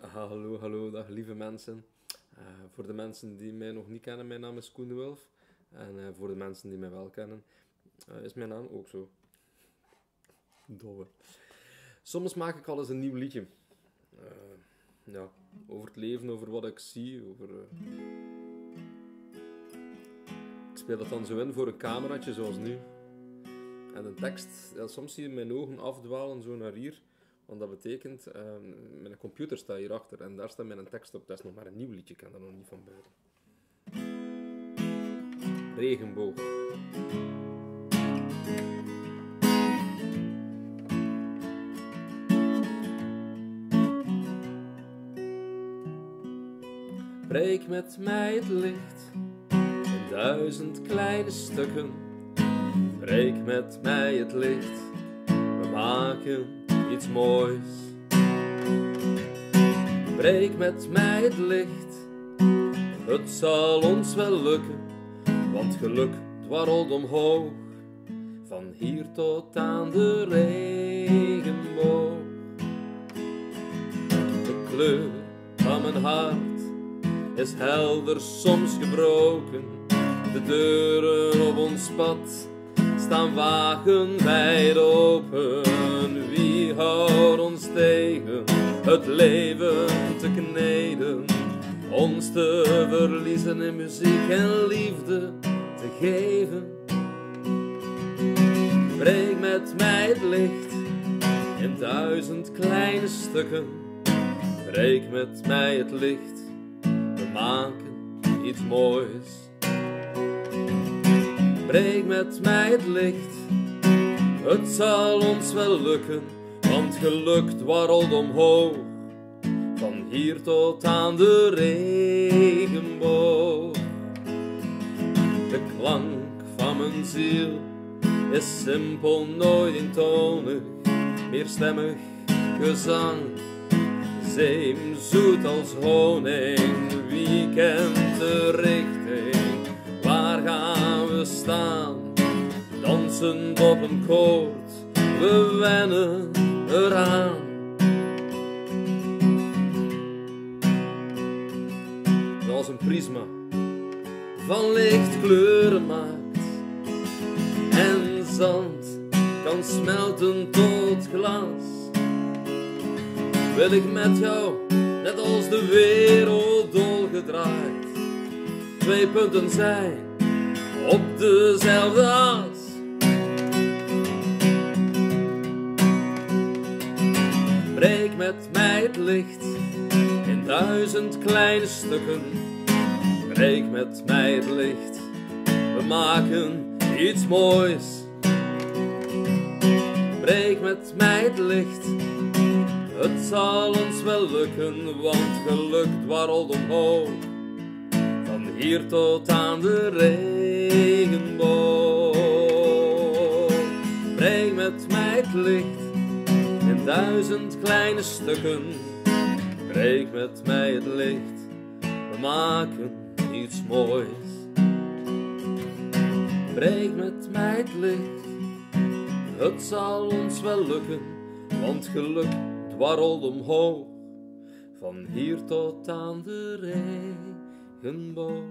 hallo, hallo, dag lieve mensen. Uh, voor de mensen die mij nog niet kennen, mijn naam is Koen de Wulf. En uh, voor de mensen die mij wel kennen, uh, is mijn naam ook zo. Domme. Soms maak ik al eens een nieuw liedje. ja, over het leven, over wat ik zie, over... Ik speel dat dan zo in voor een cameraatje, zoals nu. En een tekst, ja, soms zie je mijn ogen afdwalen zo naar hier. Want dat betekent, uh, mijn computer staat hierachter en daar staat mijn tekst op. Dat is nog maar een nieuw liedje, ik kan dat nog niet van buiten. Regenboog. Breek met mij het licht in duizend kleine stukken. Breek met mij het licht, we maken iets moois. Breek met mij het licht, het zal ons wel lukken, want geluk dwarrelt omhoog, van hier tot aan de regenboog. De kleur van mijn hart is helder soms gebroken, de deuren op ons pad staan wagenwijd open. Houdt ons tegen het leven te kneden? Ons te verliezen in muziek en liefde te geven. Breek met mij het licht in duizend kleine stukken. Breek met mij het licht, we maken iets moois. Breek met mij het licht, het zal ons wel lukken, want geluk dwarrelt omhoog, van hier tot aan de regenboog. De klank van mijn ziel is simpel, nooit eentonig, meer stemmig gezang. Zeemzoet als honing, wie kent de richting? Waar gaan we staan? Dansend op een koord, we wennen eraan. Zoals een prisma van lichtkleuren maakt en zand kan smelten tot glas. Wil ik met jou, net als de wereld dolgedraaid twee punten zijn op dezelfde as. Breek met mij het licht in duizend kleine stukken. Breek met mij het licht, we maken iets moois. Breek met mij het licht, het zal ons wel lukken, want geluk dwarrelt omhoog hier tot aan de regenboog. Breng met mij het licht duizend kleine stukken. Breek met mij het licht, we maken iets moois. Breek met mij het licht, het zal ons wel lukken, want geluk dwarrelt omhoog, van hier tot aan de regen regenboog.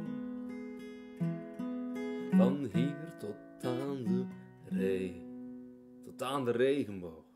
Van hier tot aan de regen, tot aan de regenboog.